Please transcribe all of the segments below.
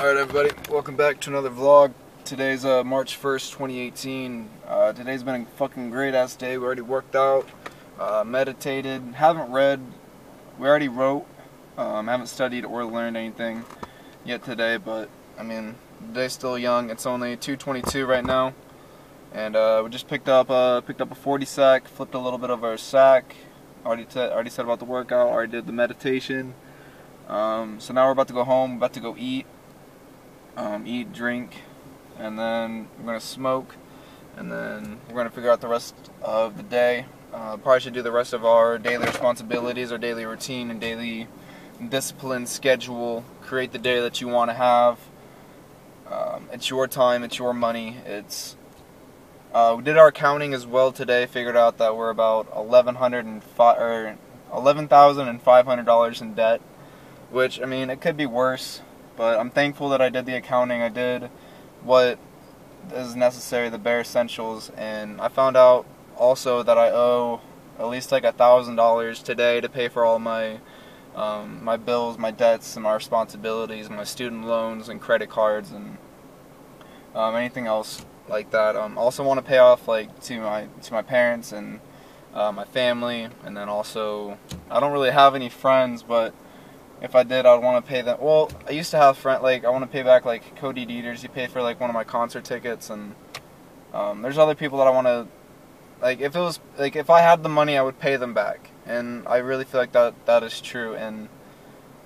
Alright everybody, welcome back to another vlog. Today's uh, March 1st, 2018. Uh, today's been a fucking great ass day. We already worked out, uh, meditated, haven't read, we already wrote, um, haven't studied or learned anything yet today, but I mean, the day's still young. It's only 2.22 right now. And uh, we just picked up uh, picked up a 40 sack, flipped a little bit of our sack. Already, already said about the workout, already did the meditation. Um, so now we're about to go home, about to go eat um, eat, drink, and then we're gonna smoke, and then we're gonna figure out the rest of the day. Uh, probably should do the rest of our daily responsibilities, our daily routine, and daily discipline schedule. Create the day that you want to have. Um, it's your time, it's your money. It's uh, we did our accounting as well today. Figured out that we're about eleven hundred and five or eleven thousand and five hundred dollars in debt. Which I mean, it could be worse. But I'm thankful that I did the accounting. I did what is necessary, the bare essentials, and I found out also that I owe at least like a thousand dollars today to pay for all my um, my bills, my debts, and my responsibilities, my student loans and credit cards, and um, anything else like that. Um, also want to pay off like to my to my parents and uh, my family, and then also I don't really have any friends, but if I did, I'd want to pay them. Well, I used to have friend like I want to pay back like Cody Dieters. He paid for like one of my concert tickets, and um, there's other people that I want to like. If it was like if I had the money, I would pay them back, and I really feel like that that is true. And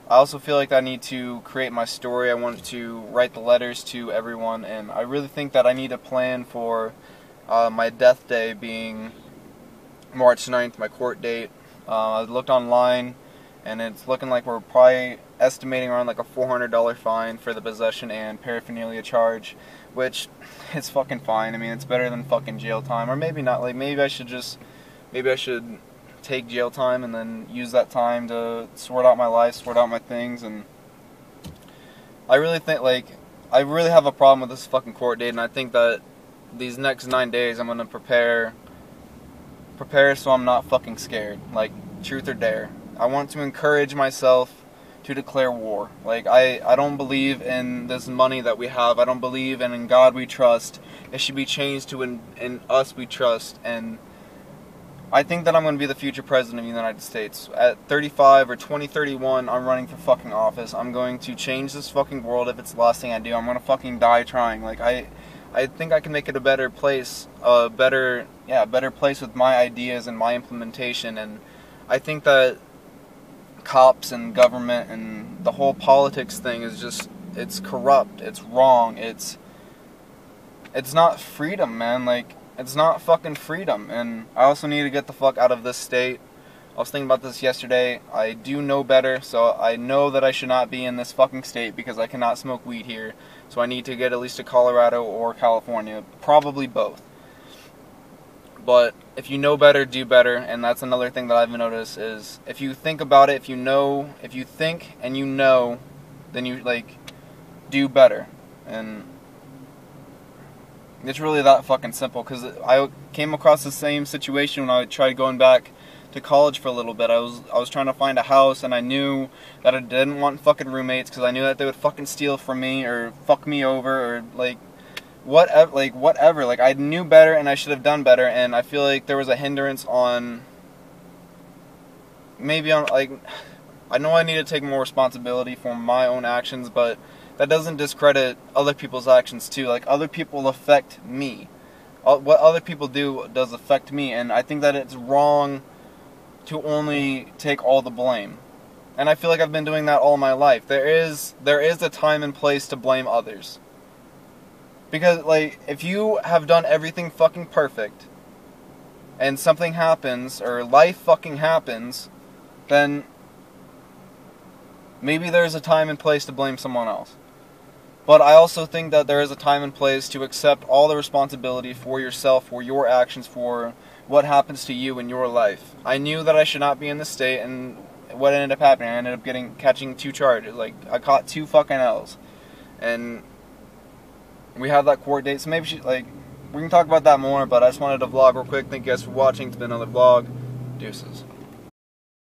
I also feel like I need to create my story. I want to write the letters to everyone, and I really think that I need a plan for uh, my death day being March 9th, my court date. Uh, I looked online and it's looking like we're probably estimating around like a $400 fine for the possession and paraphernalia charge, which is fucking fine. I mean, it's better than fucking jail time, or maybe not. Like maybe I should just, maybe I should take jail time and then use that time to sort out my life, sort out my things, and I really think like I really have a problem with this fucking court date, and I think that these next nine days I'm gonna prepare, prepare so I'm not fucking scared, like truth or dare. I want to encourage myself to declare war. Like I, I don't believe in this money that we have. I don't believe in in God we trust. It should be changed to in, in us we trust. And I think that I'm going to be the future president of the United States. At 35 or 2031, I'm running for fucking office. I'm going to change this fucking world if it's the last thing I do. I'm going to fucking die trying. Like I I think I can make it a better place, a better yeah, a better place with my ideas and my implementation and I think that cops and government and the whole politics thing is just it's corrupt. It's wrong. It's it's not freedom, man. Like it's not fucking freedom. And I also need to get the fuck out of this state. I was thinking about this yesterday. I do know better, so I know that I should not be in this fucking state because I cannot smoke weed here. So I need to get at least to Colorado or California, probably both. But if you know better, do better, and that's another thing that I've noticed is if you think about it, if you know, if you think and you know, then you like do better, and it's really that fucking simple. Because I came across the same situation when I tried going back to college for a little bit. I was I was trying to find a house, and I knew that I didn't want fucking roommates because I knew that they would fucking steal from me or fuck me over or like whatever like whatever. Like i knew better and i should have done better and i feel like there was a hindrance on maybe on like i know i need to take more responsibility for my own actions but that doesn't discredit other people's actions too. Like other people affect me. What other people do does affect me and i think that it's wrong to only take all the blame. And i feel like i've been doing that all my life. There is there is a time and place to blame others because, like, if you have done everything fucking perfect and something happens or life fucking happens, then maybe there's a time and place to blame someone else. But I also think that there is a time and place to accept all the responsibility for yourself, for your actions, for what happens to you in your life. I knew that I should not be in this state, and what ended up happening, I ended up getting catching two charges. Like I caught two fucking L's, and we have that court date. So maybe she, like we can talk about that more. But I just wanted to vlog real quick. Thank you guys for watching. It's been another vlog. Deuces.